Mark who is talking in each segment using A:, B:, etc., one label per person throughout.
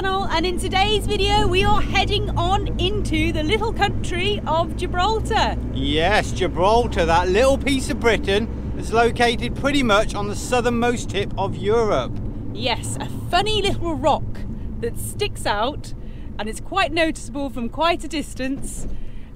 A: channel and in today's video we are heading on into the little country of Gibraltar.
B: Yes, Gibraltar, that little piece of Britain that's located pretty much on the southernmost tip of Europe.
A: Yes, a funny little rock that sticks out and it's quite noticeable from quite a distance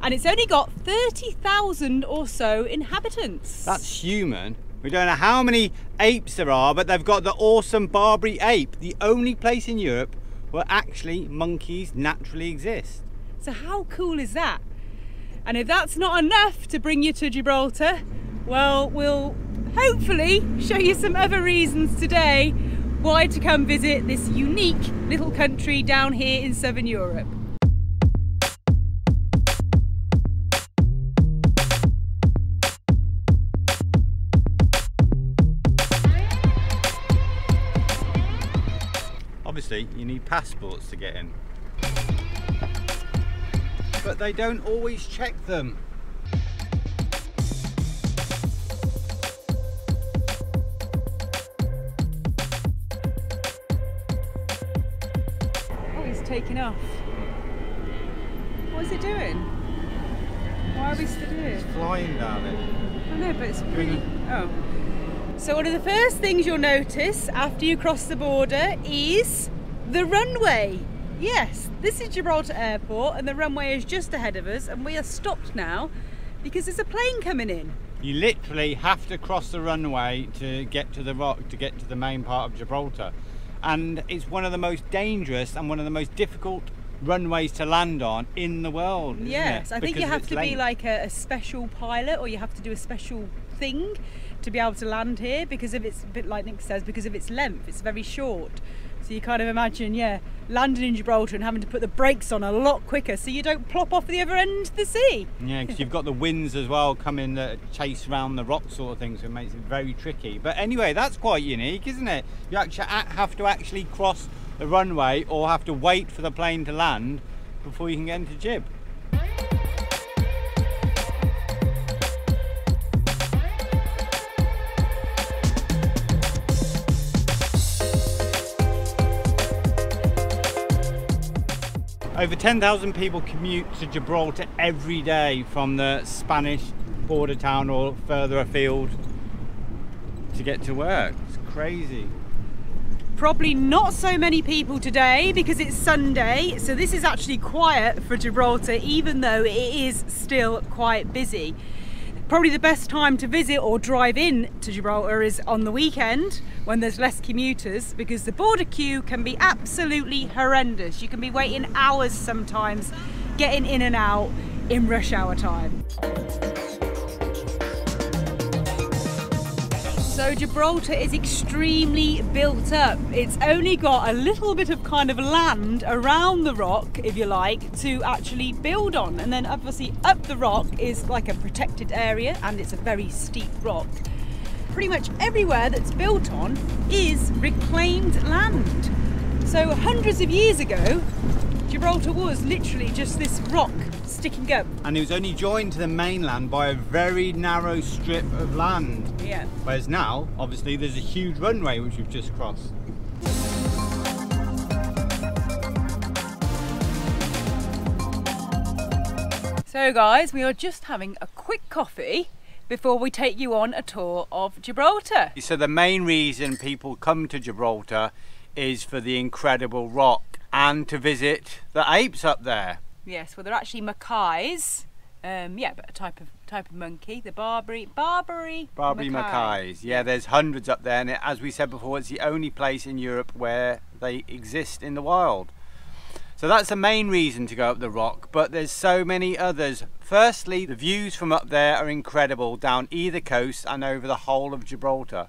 A: and it's only got 30,000 or so inhabitants.
B: That's human. We don't know how many apes there are, but they've got the awesome Barbary ape, the only place in Europe where actually monkeys naturally exist.
A: So how cool is that? And if that's not enough to bring you to Gibraltar, well, we'll hopefully show you some other reasons today why to come visit this unique little country down here in Southern Europe.
B: Obviously, you need passports to get in. But they don't always check them.
A: Oh, he's taking off. What is it doing? Why are we still here?
B: It's flying down it.
A: I know, but it's pretty. Oh. So, one of the first things you'll notice after you cross the border is the runway. Yes, this is Gibraltar Airport, and the runway is just ahead of us, and we are stopped now because there's a plane coming in.
B: You literally have to cross the runway to get to the rock, to get to the main part of Gibraltar. And it's one of the most dangerous and one of the most difficult runways to land on in the world.
A: Yes? I think you
B: Because
A: have to be like a, a special pilot, or you have to do a special thing to be able to land here because of its a bit like Nick says because of its length. It's very short. So you kind of imagine, yeah, landing in Gibraltar and having to put the brakes on a lot quicker so you don't plop off the other end of the sea.
B: Yeah, because you've got the winds as well coming that chase around the rock sort of thing, so it makes it very tricky. But anyway, that's quite unique, isn't it? You actually have to actually cross the runway or have to wait for the plane to land before you can get into Gib. Over 10,000 people commute to Gibraltar every day from the Spanish border town or further afield to get to work. It's crazy.
A: Probably not so many people today because it's Sunday, so this is actually quiet for Gibraltar, even though it is still quite busy. Probably the best time to visit or drive in to Gibraltar is on the weekend when there's less commuters because the border queue can be absolutely horrendous. You can be waiting hours sometimes getting in and out in rush hour time. So Gibraltar is extremely built up. It's only got a little bit of kind of land around the rock, if you like, to actually build on. And then obviously up the rock is like a protected area and it's a very steep rock. Pretty much everywhere that's built on is reclaimed land. So hundreds of years ago, Gibraltar was literally just this rock sticking up.
B: And it was only joined to the mainland by a very narrow strip of land.
A: Yeah.
B: Whereas now, obviously, there's a huge runway which we've just crossed.
A: So, guys, we are just having a quick coffee before we take you on a tour of Gibraltar.
B: So the main reason people come to Gibraltar is for the incredible rock and to visit the apes up there.
A: Yes, well, they're actually macaques. Um, yeah, but a type of type of monkey, the Barbary Barbary
B: Barbary macaques. Yeah, there's hundreds up there, and it, as we said before, it's the only place in Europe where they exist in the wild. So that's the main reason to go up the rock, but there's so many others. Firstly, the views from up there are incredible down either coast and over the whole of Gibraltar.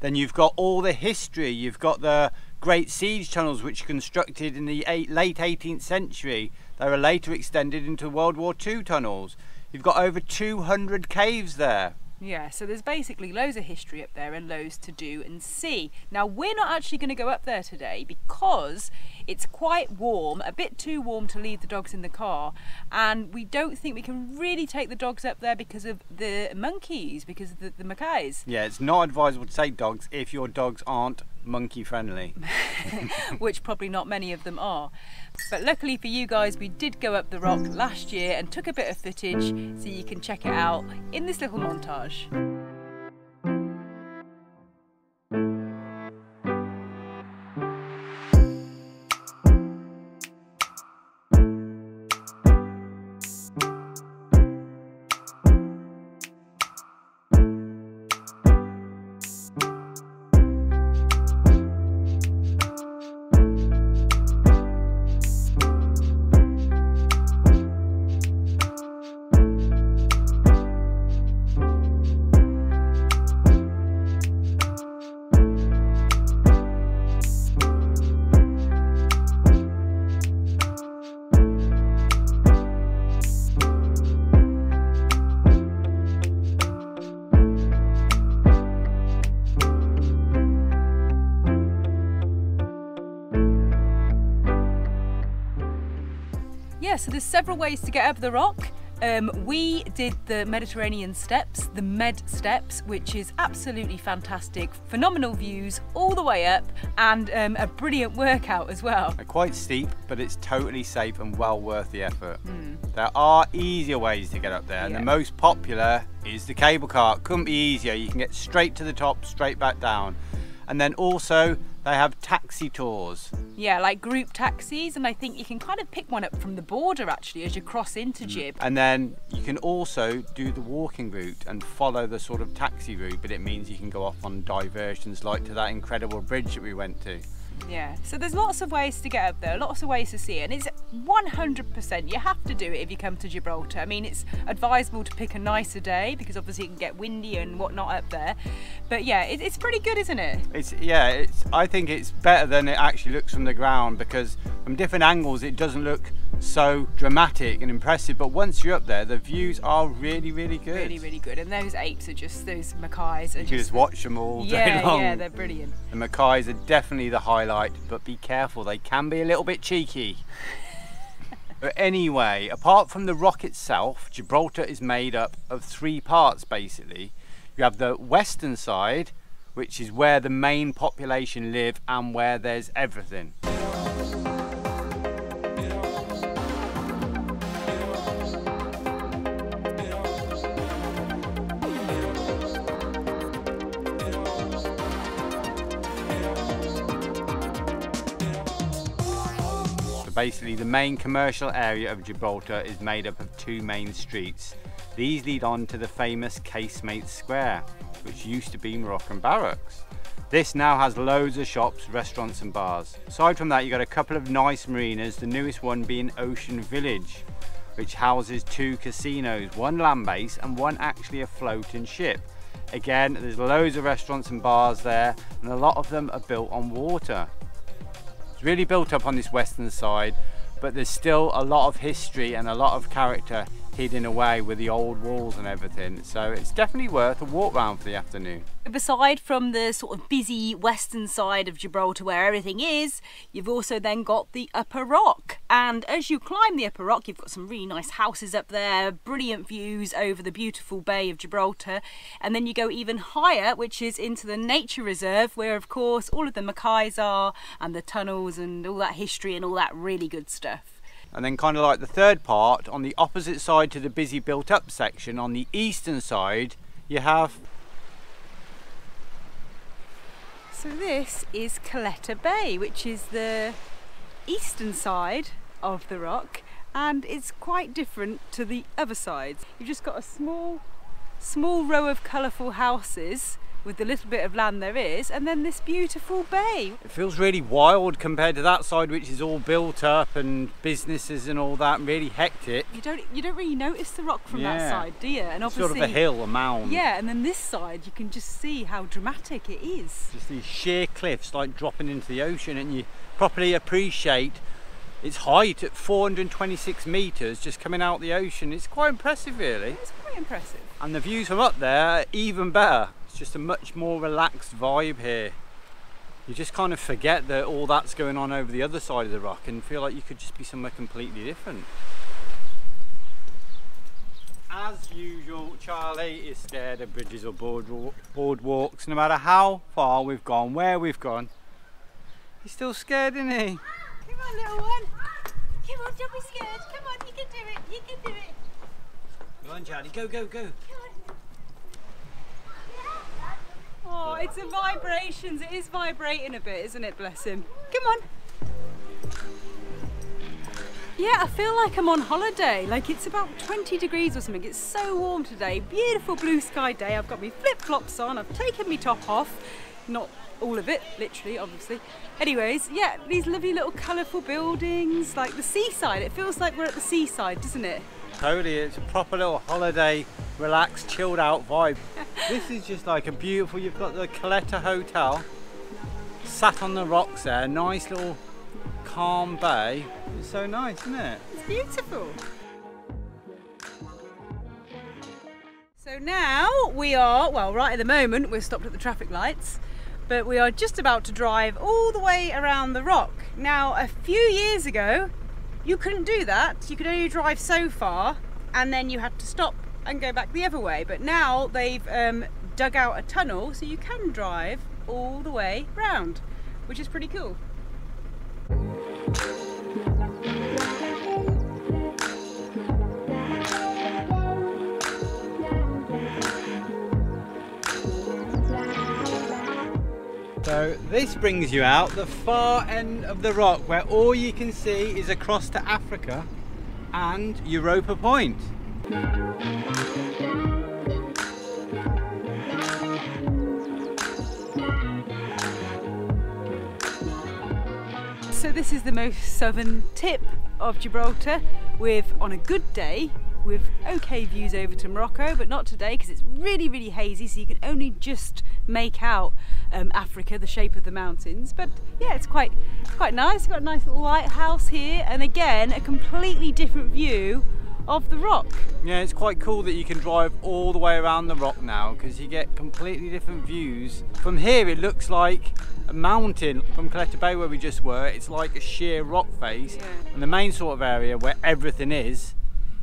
B: Then you've got all the history. You've got the great siege tunnels which were constructed in the eight, late 18th century. They were later extended into World War II tunnels. You've got over 200 caves there.
A: Yeah, so there's basically loads of history up there and loads to do and see. Now, we're not actually going to go up there today because it's quite warm, a bit too warm to leave the dogs in the car, and we don't think we can really take the dogs up there because of the monkeys, because of the, the macaques.
B: Yeah, it's not advisable to take dogs if your dogs aren't monkey friendly.
A: which probably not many of them are. But luckily for you guys, we did go up the rock last year and took a bit of footage so you can check it out in this little montage. So there's several ways to get up the rock. Um, we did the Mediterranean steps, the Med steps, which is absolutely fantastic. Phenomenal views all the way up and um, a brilliant workout as well.
B: They're quite steep, but it's totally safe and well worth the effort. There are easier ways to get up there, and the most popular is the cable car. Couldn't be easier. You can get straight to the top, straight back down. And then also, they have taxi tours.
A: Yeah, like group taxis, and I think you can kind of pick one up from the border actually as you cross into mm. Gib.
B: And then you can also do the walking route and follow the sort of taxi route, but it means you can go off on diversions like to that incredible bridge that we went to.
A: Yeah, so there's lots of ways to get up there, lots of ways to see it, and it's 100% you have to do it if you come to Gibraltar. I mean, it's advisable to pick a nicer day because obviously it can get windy and whatnot up there, but yeah, it, it's pretty good, isn't it?
B: It's yeah, it's I think it's better than it actually looks from the ground because from different angles it doesn't look so dramatic and impressive, but once you're up there the views are really really good.
A: Really, really good. And those apes are just those macaws are
B: You can just watch them all day
A: yeah,
B: long.
A: yeah, they're brilliant.
B: The macaques are definitely the highlight, but be careful, they can be a little bit cheeky. but anyway, apart from the rock itself, Gibraltar is made up of three parts basically. You have the western side, which is where the main population live and where there's everything. Basically the main commercial area of Gibraltar is made up of two main streets. These lead on to the famous Casemate Square, which used to be Moroccan Barracks. This now has loads of shops, restaurants and bars. Aside from that, you've got a couple of nice marinas, the newest one being Ocean Village, which houses two casinos, one land-based and one actually a floating ship. Again, there's loads of restaurants and bars there, and a lot of them are built on water. It's really built up on this western side, but there's still a lot of history and a lot of character hidden away with the old walls and everything. So it's definitely worth a walk round for the afternoon.
A: Aside from the sort of busy western side of Gibraltar where everything is, you've also then got the upper rock. And as you climb the upper rock, you've got some really nice houses up there, brilliant views over the beautiful Bay of Gibraltar. And then you go even higher, which is into the nature reserve, where of course all of the macaws are and the tunnels and all that history and all that really good stuff.
B: And then kind of like the third part, on the opposite side to the busy built up section, on the eastern side, you have
A: So this is Caleta Bay, which is the eastern side of the rock, and it's quite different to the other sides. You've just got a small, small row of colourful houses with the little bit of land there is, and then this beautiful bay.
B: It feels really wild compared to that side, which is all built up and businesses and all that, and really hectic.
A: You don't, you don't really notice the rock from that side, do you? And obviously,
B: Sort of a hill, a mound.
A: Yeah, and then this side you can just see how dramatic it is.
B: Just these sheer cliffs like dropping into the ocean, and you properly appreciate its height at 426 metres just coming out the ocean. It's quite impressive, really.
A: It's quite impressive.
B: And the views from up there are even better. It's just a much more relaxed vibe here. You just kind of forget that all that's going on over the other side of the rock and feel like you could just be somewhere completely different. As as usual, Charlie is scared of bridges or board boardwalks. No matter how far we've gone, where we've gone, he's still scared, isn't he?
A: Ah, come on, little one. Come on, don't be scared. Come on, you can do it. You can do it.
B: Go on, Charlie. Go, go, go.
A: Oh, it's the vibrations. It is vibrating a bit, isn't it? Bless him. Come on. Yeah, I feel like I'm on holiday. Like it's about 20 degrees or something. It's so warm today. Beautiful blue sky day. I've got my flip-flops on. I've taken my top off. Not all of it, literally, obviously. Anyways, yeah, these lovely little colourful buildings, like the seaside. It feels like we're at the seaside, doesn't it?
B: Totally, it's a proper little holiday, relaxed, chilled out vibe. this is just like a beautiful, you've got the Caleta Hotel, sat on the rocks there, nice little calm bay. It's so nice, isn't it?
A: It's beautiful. So now we are, well, right at the moment, we're stopped at the traffic lights, but we are just about to drive all the way around the rock. Now, a few years ago, you couldn't do that. You could only drive so far, and then you had to stop and go back the other way. But now they've um, dug out a tunnel, so you can drive all the way round, which is pretty cool.
B: So this brings you out the far end of the rock where all you can see is across to Africa and Europa Point.
A: So this is the most southern tip of Gibraltar with, on a good day, with okay views over to Morocco, but not today because it's really, really hazy, so you can only just make out um, Africa, the shape of the mountains. But yeah, it's quite, quite nice. You've got a nice little lighthouse here, and again, a completely different view of the rock.
B: Yeah, it's quite cool that you can drive all the way around the rock now because you get completely different views. From here, it looks like a mountain from Caleta Bay where we just were. It's like a sheer rock face, yeah. and the main sort of area where everything is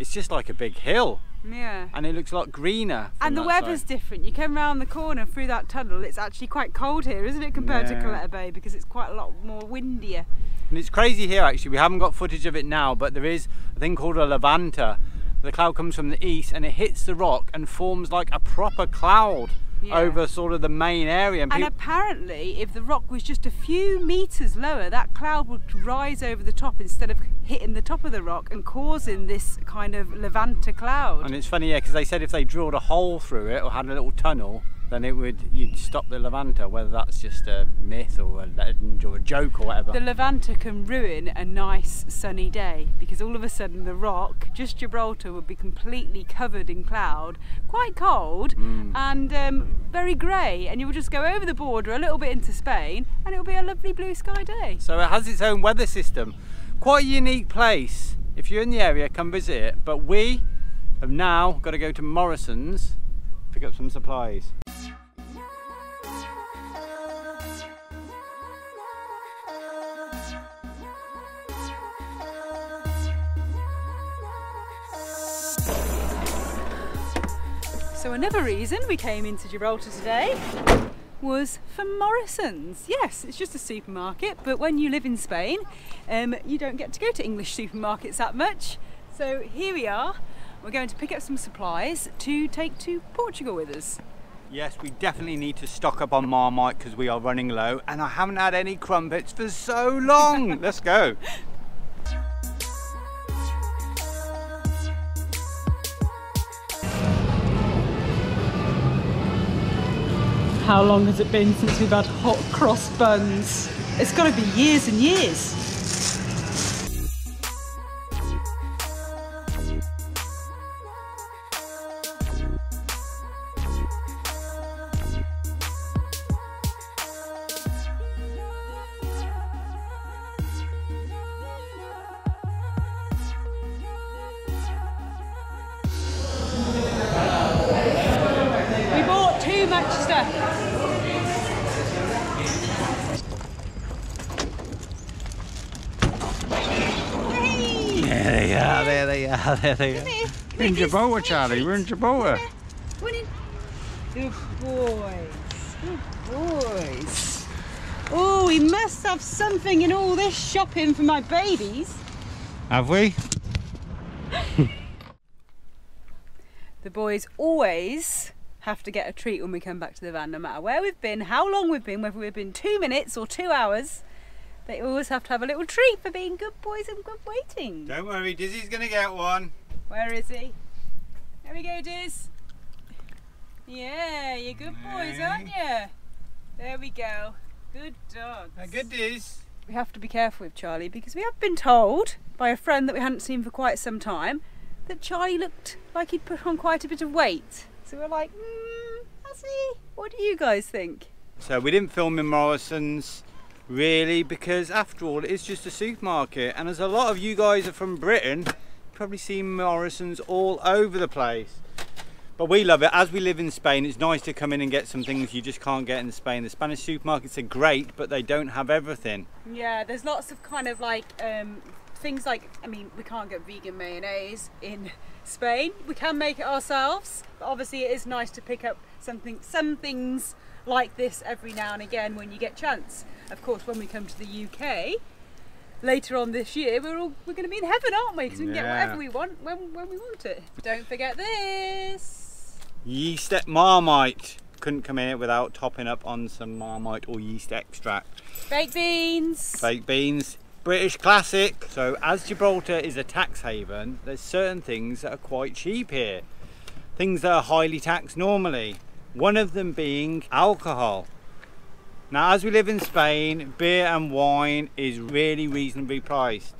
B: it's just like a big hill.
A: Yeah.
B: And it looks a lot greener.
A: And the weather's
B: side.
A: different. You come round the corner through that tunnel, it's actually quite cold here, isn't it, compared yeah. to Caleta Bay because it's quite a lot more windier.
B: And it's crazy here actually. We haven't got footage of it now, but there is a thing called a levanter. The cloud comes from the east and it hits the rock and forms like a proper cloud yeah. over sort of the main area.
A: And, and apparently, if the rock was just a few meters lower, that cloud would rise over the top instead of hitting the top of the rock and causing this kind of Levanter cloud.
B: And it's funny, yeah, because they said if they drilled a hole through it or had a little tunnel, then it would you'd stop the Levanter, whether that's just a myth or a legend or a joke or whatever.
A: The Levanter can ruin a nice sunny day because all of a sudden the rock, just Gibraltar, would be completely covered in cloud, quite cold mm. and um, very grey, and you would just go over the border a little bit into Spain, and it would be a lovely blue sky day.
B: So it has its own weather system. Quite a unique place. If you're in the area, come visit it. But we have now got to go to Morrison's pick up some supplies.
A: So another reason we came into Gibraltar today was for Morrison's. Yes, it's just a supermarket, but when you live in Spain, um, you don't get to go to English supermarkets that much. So here we are. We're going to pick up some supplies to take to Portugal with us.
B: Yes, we definitely need to stock up on Marmite because we are running low and I haven't had any crumpets for so long. Let's go.
A: how long has it been since we've had hot cross buns? It's got to be years and years.
B: They are, there they are, there they are. We're in Gibraltar, Charlie. We're in
A: in? Good boys. Good boys. Oh, we must have something in all this shopping for my babies.
B: Have we?
A: The boys always have to get a treat when we come back to the van, no matter where we've been, how long we've been, whether we've been two minutes or two hours. They always have to have a little treat for being good boys and good waiting.
B: Don't worry, Dizzee's gonna get one.
A: Where is he? There we go, Diz. Yeah, you're good boys, aren't you? There we go. Good dogs.
B: Good Diz.
A: We have to be careful with Charlie because we have been told by a friend that we hadn't seen for quite some time that Charlie looked like he'd put on quite a bit of weight. So we're like, hmm, has he? What do you guys think?
B: So we didn't film in Morrison's really? Because after all it's just a supermarket. And as a lot of you guys are from Britain you've probably seen Morrison's all over the place. But we love it. As we live in Spain it's nice to come in and get some things you just can't get in Spain. The Spanish supermarkets are great but they don't have everything.
A: Yeah, there's lots of kind of like um, things like, I mean, we can't get vegan mayonnaise in Spain. We can make it ourselves, but obviously it is nice to pick up something, some things like this every now and again when you get chance. Of course, when we come to the UK later on this year, we're all we're going to be in heaven, aren't we? Because we can get whatever we want when when we want it. Don't forget this.
B: yeast Marmite couldn't come in without topping up on some Marmite or yeast extract
A: Baked beans.
B: baked beans British classic so as Gibraltar is a tax haven there's certain things that are quite cheap here things that are highly taxed normally one of them being alcohol. Now as we live in Spain beer and wine is really reasonably priced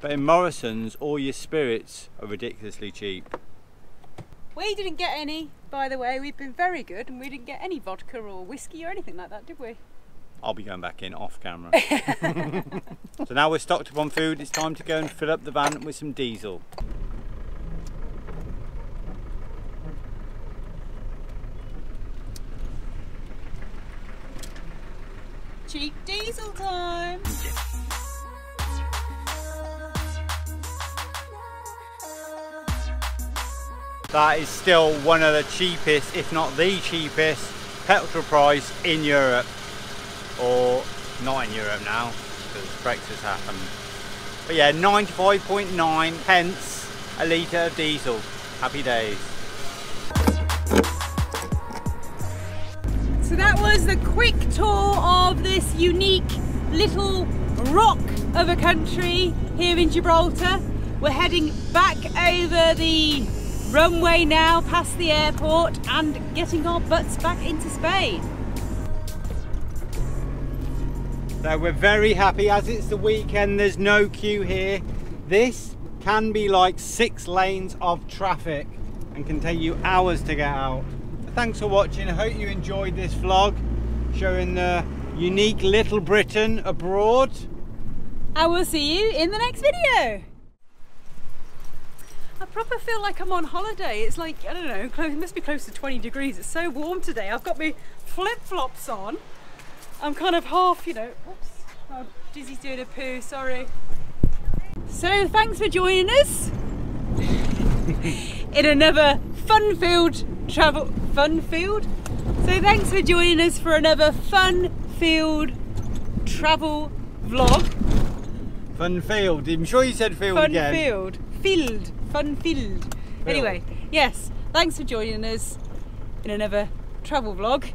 B: but in Morrison's all your spirits are ridiculously cheap.
A: We didn't get any, by the way. We've been very good, and we didn't get any vodka or whiskey or anything like that, did we?
B: I'll be going back in off camera. So now we're stocked up on food. It's time to go and fill up the van with some diesel
A: Cheap diesel time.
B: That is still one of the cheapest, if not the cheapest, petrol price in Europe. Or not in Europe now, because Brexit's happened. But yeah, 95.9 pence a litre of diesel. Happy days.
A: Was the quick tour of this unique little rock of a country here in Gibraltar. We're heading back over the runway now, past the airport, and getting our butts back into Spain.
B: So we're very happy as it's the weekend, there's no queue here. This can be like six lanes of traffic and can take you hours to get out. Thanks for watching, I hope you enjoyed this vlog showing the unique Little Britain abroad.
A: I will see you in the next video. I proper feel like I'm on holiday. It's like, I don't know, close, it must be close to 20 degrees. It's so warm today. I've got my flip-flops on. I'm kind of half, you know, oops. Oh, Dizzee's doing a poo, sorry. So thanks for joining us in another fun-filled travel, fun-filled? So thanks for joining us for another fun field travel vlog.
B: Fun field, I'm sure you said field
A: fun
B: again.
A: field field fun field anyway yes thanks for joining us in another travel vlog